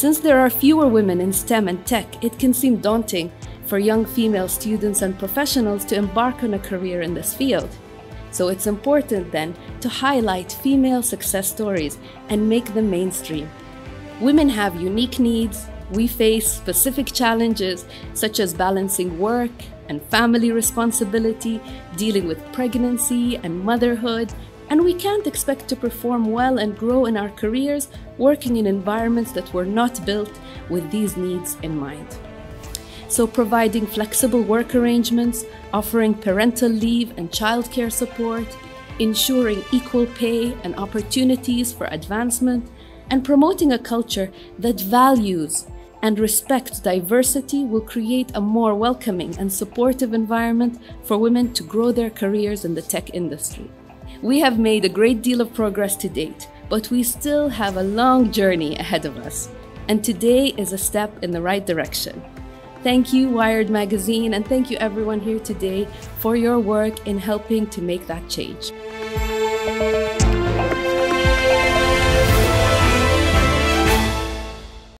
there are fewer women in STEM and tech, it can seem daunting for young female students and professionals to embark on a career in this field. So it's important then to highlight female success stories and make them mainstream. Women have unique needs, we face specific challenges such as balancing work and family responsibility, dealing with pregnancy and motherhood, and we can't expect to perform well and grow in our careers working in environments that were not built with these needs in mind. So, providing flexible work arrangements, offering parental leave and childcare support, ensuring equal pay and opportunities for advancement, and promoting a culture that values and respects diversity will create a more welcoming and supportive environment for women to grow their careers in the tech industry. We have made a great deal of progress to date, but we still have a long journey ahead of us. And today is a step in the right direction. Thank you, Wired Magazine, and thank you everyone here today for your work in helping to make that change.